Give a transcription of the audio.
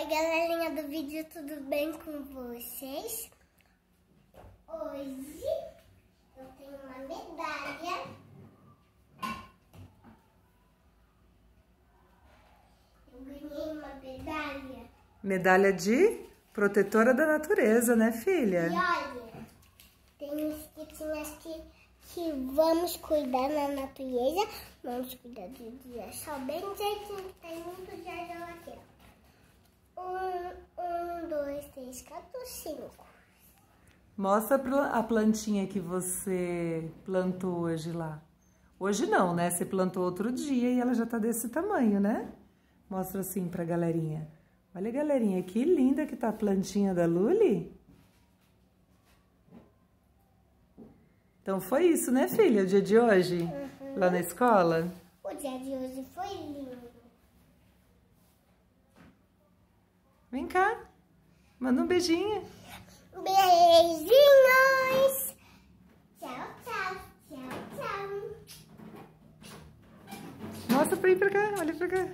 Oi, galerinha do vídeo, tudo bem com vocês? Hoje eu tenho uma medalha. Eu ganhei uma medalha. Medalha de protetora da natureza, né, filha? E olha, tem escritinho aqui que vamos cuidar da natureza, vamos cuidar do dia só bem direitinho, que tem muito jardim aqui, ó. Um, um, cinco. Mostra a plantinha que você plantou hoje lá. Hoje não, né? Você plantou outro dia e ela já tá desse tamanho, né? Mostra assim pra galerinha. Olha, galerinha, que linda que tá a plantinha da Luli. Então foi isso, né, filha, o dia de hoje? Uhum. Lá na escola? O dia de hoje foi lindo. Vem cá. Manda um beijinho. Beijinhos. Tchau, tchau. Tchau, tchau. Mostra pra ir pra cá. Olha pra cá.